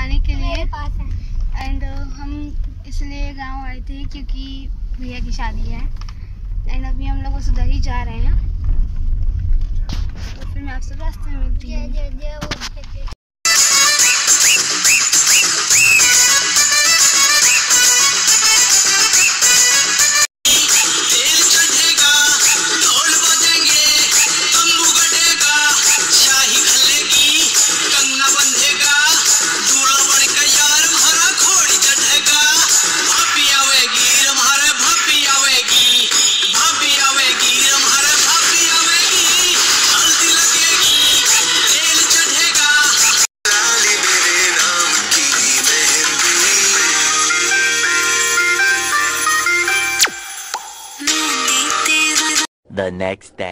जाने के लिए। एंड हम इसलिए गाँव आए थे क्योंकि भैया की शादी है। एंड अभी हम लोग उस उधर ही जा रहे हैं। तो फिर मैं आपसे रास्ते में मिलती हूँ। Next day.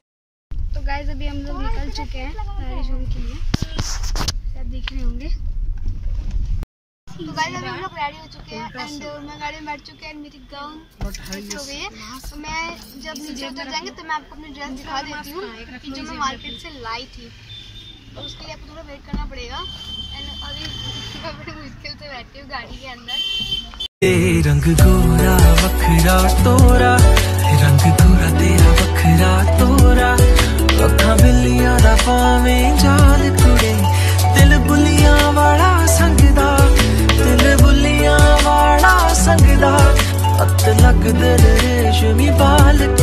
तो गाइज़ अभी हम लोग निकल चुके हैं होम के लिए। शायद देख रहे होंगे। तो गाइज़ अभी हम लोग रेडी हो चुके हैं एंड मैं गाड़ी में बैठ चुके हैं मेरी गाउन फिट हो गई है। तो मैं जब नीचे उतर जाएँगे तो मैं आपको अपनी ड्रेस दिखा देती हूँ जो मैं मार्केट से लाई थी। तो उसके लिए आपको थोड़ा वेट करना पड़ेगा। एंड अभी मैं बड़ी मुश्किल से बैठी हूँ गाड़ी के अंदर। रंग गोरा वखरा तोरा ਰੰਗ ਗੋਰਾ ਤੇਰਾ ਵੱਖਰਾ ਤੋਰਾ। ਅੱਖਾਂ ਬਿੱਲੀਆਂ ਦਾ ਪਾਵੇਂ ਜਾਲ ਕੁੜੇ। ਦਿਲ ਬੁੱਲੀਆਂ ਵਾਲਾ ਸੰਗਦਾ। ਦਿਲ ਬੁੱਲੀਆਂ ਵਾਲਾ ਸੰਗਦਾ। ਅੱਤ ਲੱਗਦੇ ਰੇਸ਼ਮੀ ਬਾਲ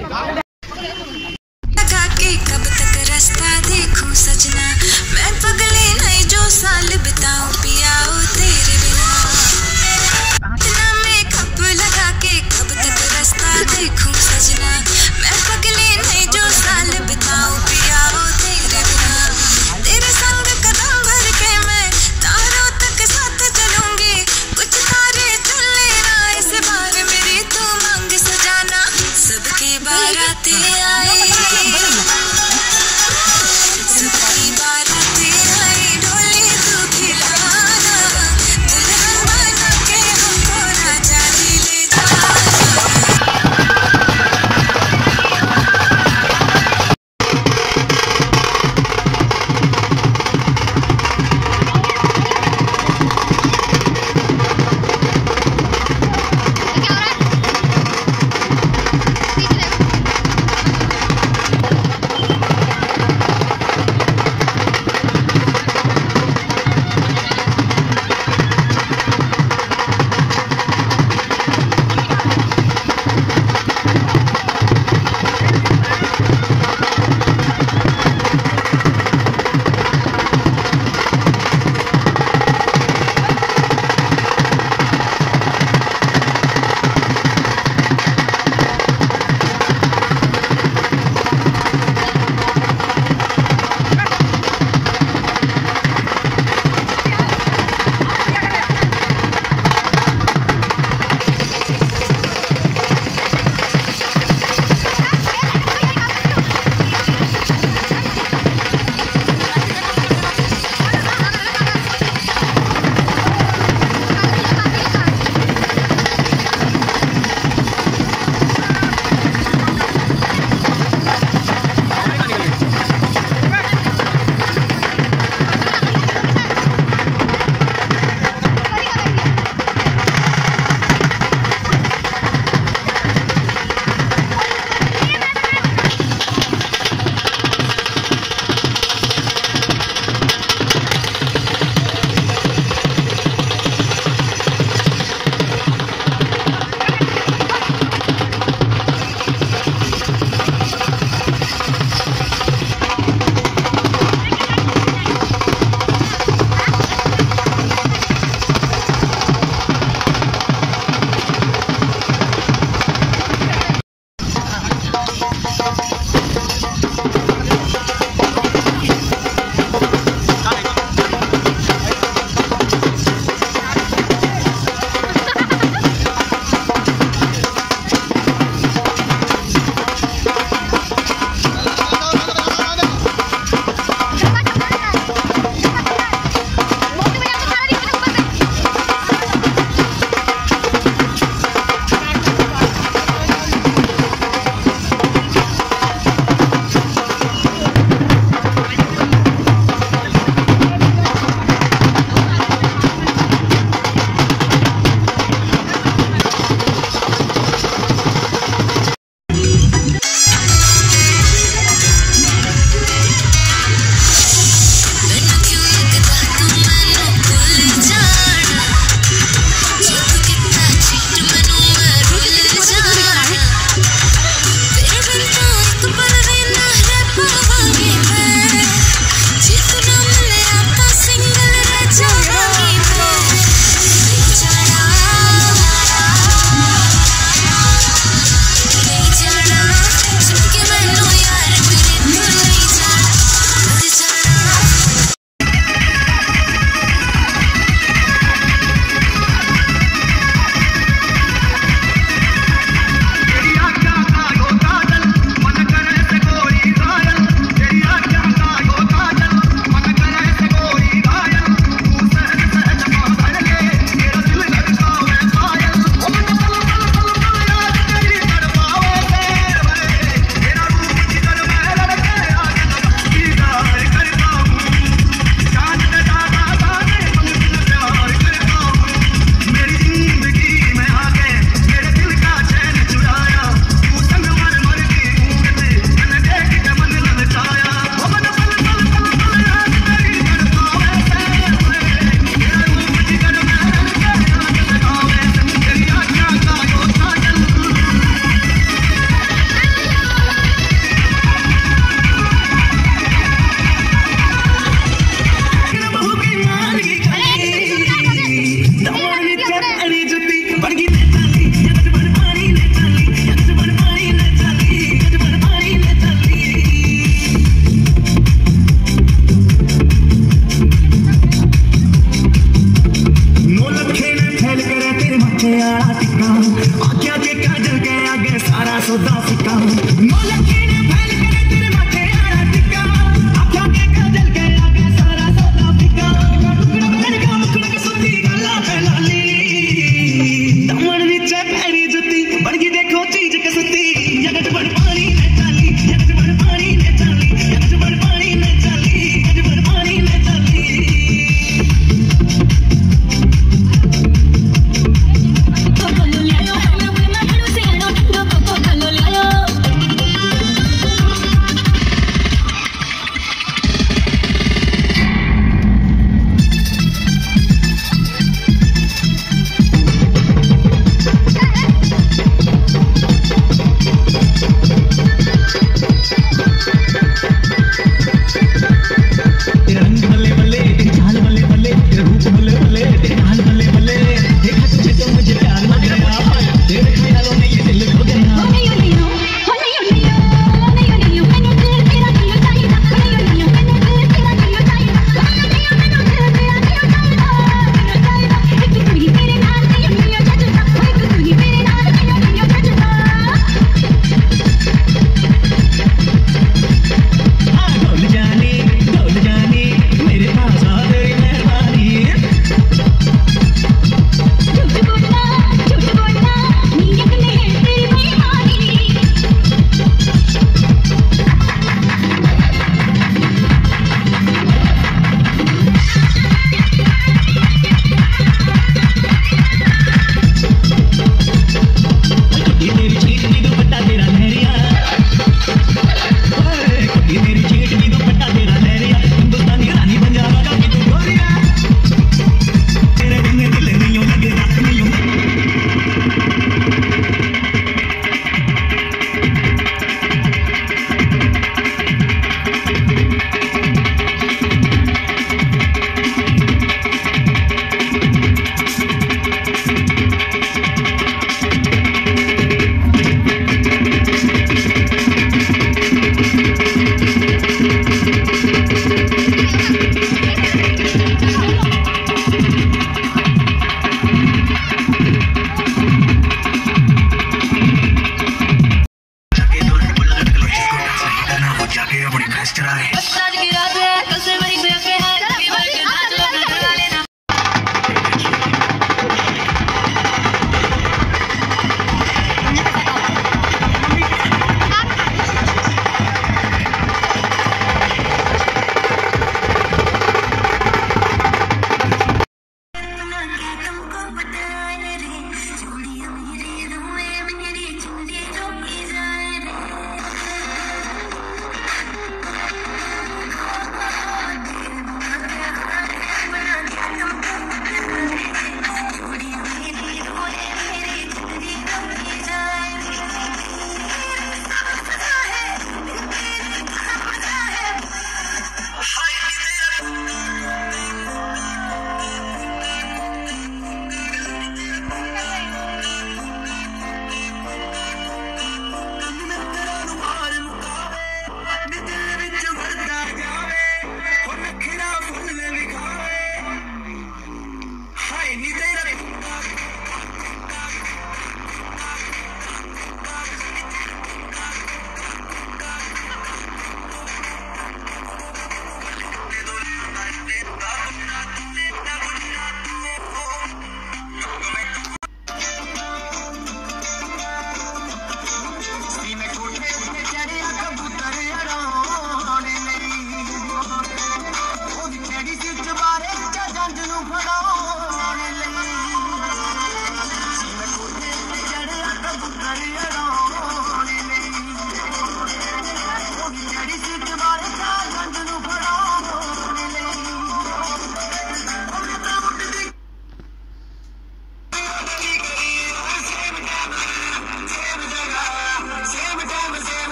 लगा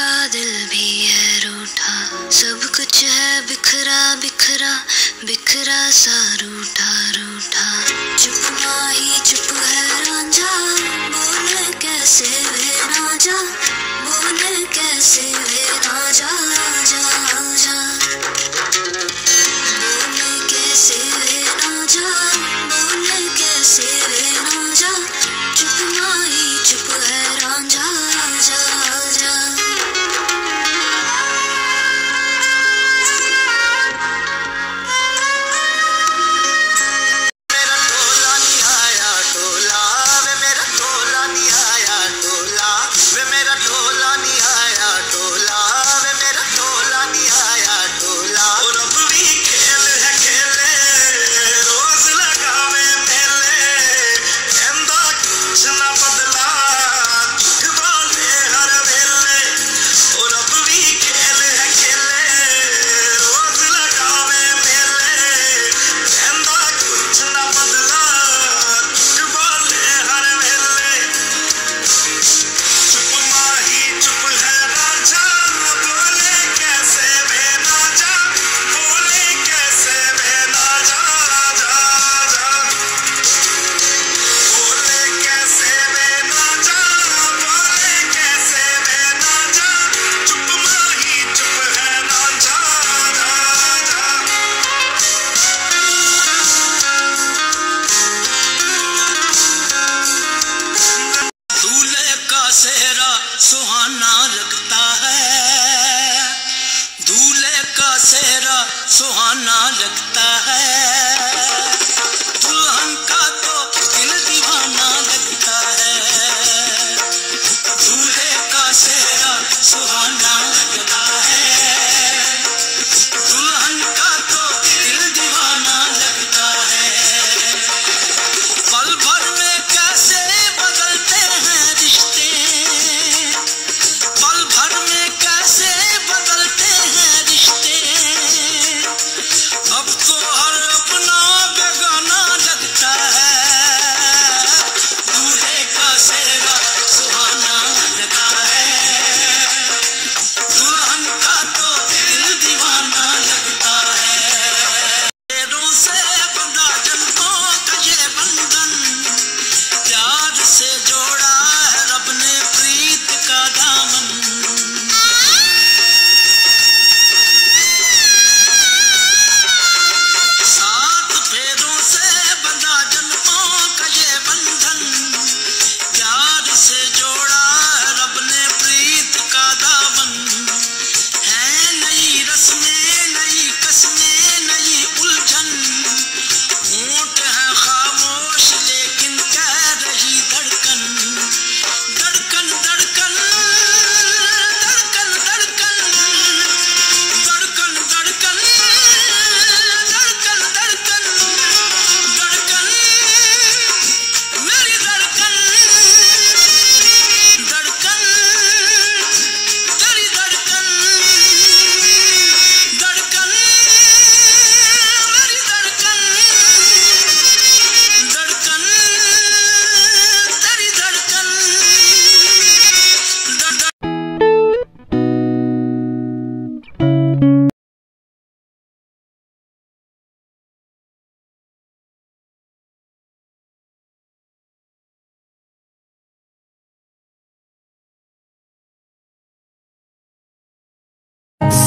टूटा दिल भी है रूठा। सब कुछ है बिखरा बिखरा बिखरा सा रूठा रूठा। चुप माही, चुप है बोले कैसे राजा? बोले कैसे वे राजा? बोल कैसे वे राजा? बोले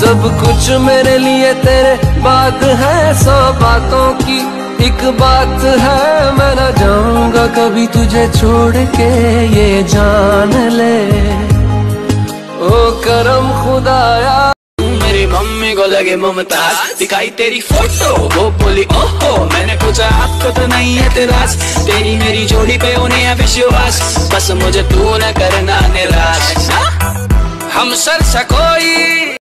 सब कुछ मेरे लिए तेरे बात है, सौ बातों की एक बात है, मैं ना जाऊँगा कभी तुझे छोड़ के, ये जान ले। ओ करम खुदाया। मेरी मम्मी को लगे ममता दिखाई तेरी फ़ोटो। वो बोली, ओहो, मैंने पूछा, आपको तो नहीं है तेरा तेरी मेरी जोड़ी पे उन्हें है विश्वास। बस मुझे तू न करना निराश। हम सर सकोई